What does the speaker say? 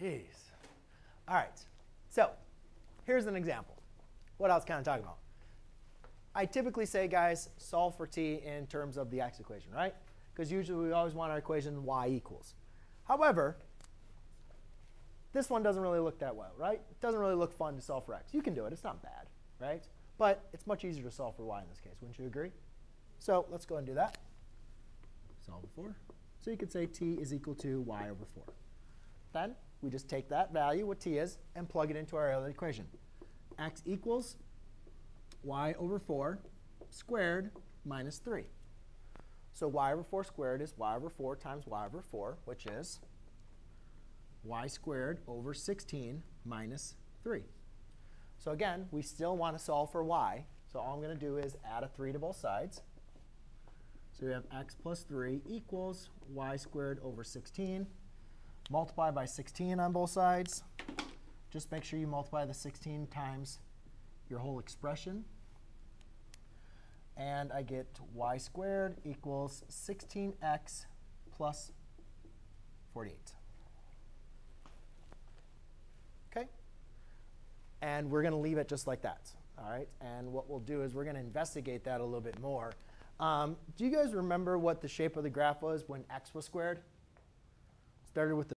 Jeez. All right. So here's an example. What I was kind of talking about. I typically say, guys, solve for t in terms of the x equation, right? Because usually we always want our equation y equals. However, this one doesn't really look that well, right? It doesn't really look fun to solve for x. You can do it. It's not bad, right? But it's much easier to solve for y in this case. Wouldn't you agree? So let's go and do that. Solve for 4. So you could say t is equal to y over 4. Then we just take that value, what t is, and plug it into our other equation. x equals y over 4 squared minus 3. So y over 4 squared is y over 4 times y over 4, which is y squared over 16 minus 3. So again, we still want to solve for y. So all I'm going to do is add a 3 to both sides. So we have x plus 3 equals y squared over 16. Multiply by 16 on both sides. Just make sure you multiply the 16 times your whole expression. And I get y squared equals 16x plus 48. OK? And we're going to leave it just like that. All right? And what we'll do is we're going to investigate that a little bit more. Um, do you guys remember what the shape of the graph was when x was squared? Started with the